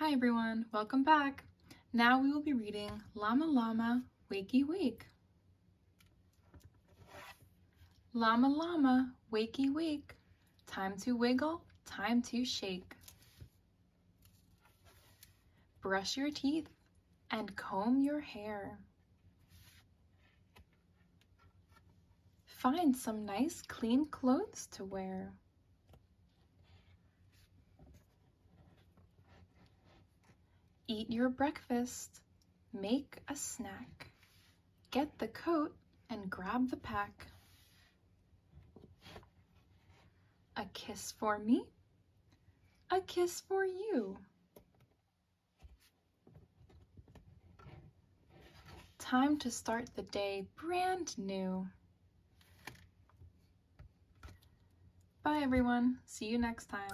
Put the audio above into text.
Hi everyone, welcome back. Now we will be reading Llama Llama Wakey Wake. Llama Llama Wakey Wake, time to wiggle, time to shake. Brush your teeth and comb your hair. Find some nice clean clothes to wear. Eat your breakfast. Make a snack. Get the coat and grab the pack. A kiss for me. A kiss for you. Time to start the day brand new. Bye everyone. See you next time.